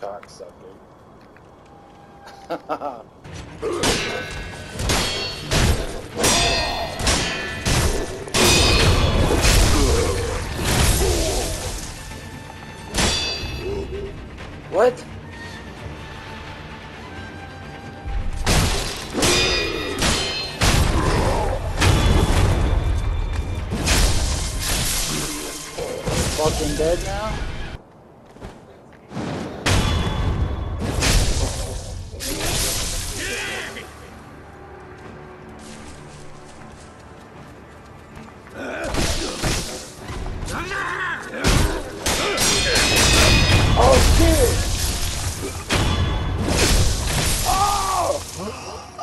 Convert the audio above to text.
Cocksucker. what? fucking dead now? Oh shit! Oh!